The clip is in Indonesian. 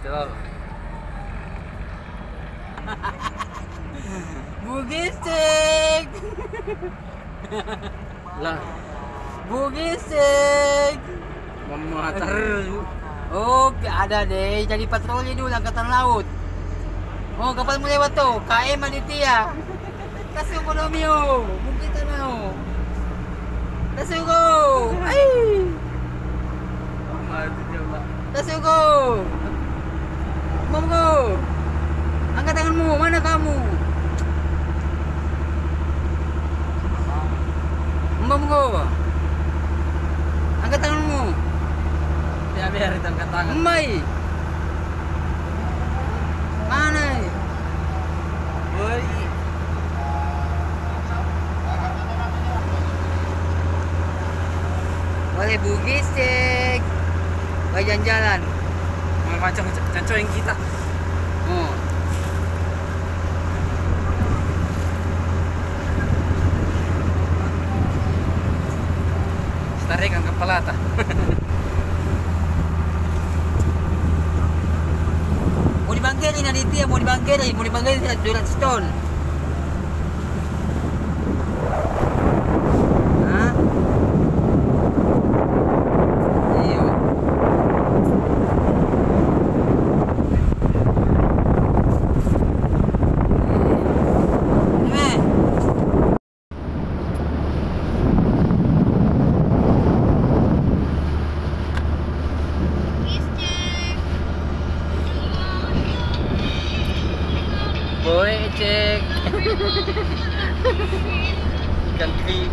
Bugis Bugisik. lah. Bugisik. Mematar. Oh, ada deh. Jadi patroli dulu angkatan laut. Oh, kapal mulai lewat tuh. KM Aditya. Kasih ko na miyo. go na o. Kasi ko. Ay. Kasi. Tanganmu. Mana kamu? Monggo. Angkat tanganmu. Ya biar itu angkat tangan. Mai. Mana? Woi. Boleh bugis cek. Boleh jalan-jalan. Macam cancoin kita. Oh. Tarikan kepala ta. Mau dibangkirin Aditya, mau dibangkirin, mau dibangkirin sa Durat Stone. Hah? Iyo. Boy, chick. Country.